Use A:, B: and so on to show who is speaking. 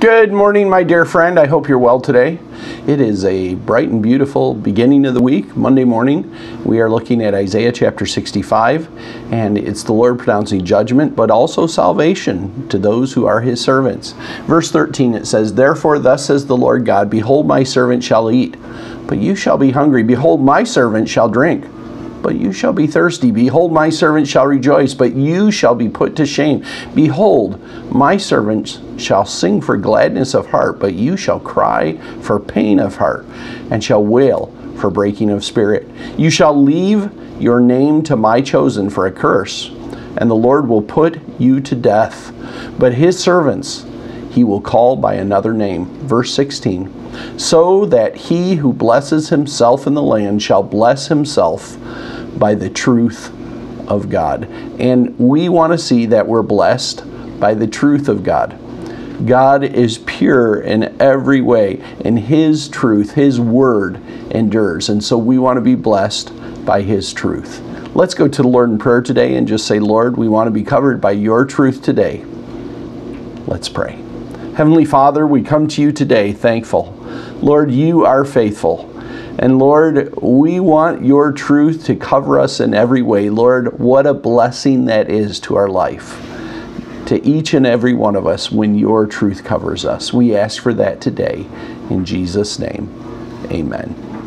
A: Good morning, my dear friend. I hope you're well today. It is a bright and beautiful beginning of the week, Monday morning. We are looking at Isaiah chapter 65, and it's the Lord pronouncing judgment, but also salvation to those who are his servants. Verse 13 it says, Therefore, thus says the Lord God, Behold, my servant shall eat, but you shall be hungry. Behold, my servant shall drink but you shall be thirsty. Behold, my servant shall rejoice, but you shall be put to shame. Behold, my servants shall sing for gladness of heart, but you shall cry for pain of heart, and shall wail for breaking of spirit. You shall leave your name to my chosen for a curse, and the Lord will put you to death. But his servants he will call by another name. Verse 16 so that he who blesses himself in the land shall bless himself by the truth of God. And we want to see that we're blessed by the truth of God. God is pure in every way, and His truth, His word endures. And so we want to be blessed by His truth. Let's go to the Lord in prayer today and just say, Lord, we want to be covered by your truth today. Let's pray. Heavenly Father, we come to you today thankful. Lord, you are faithful. And Lord, we want your truth to cover us in every way. Lord, what a blessing that is to our life, to each and every one of us when your truth covers us. We ask for that today. In Jesus' name, amen.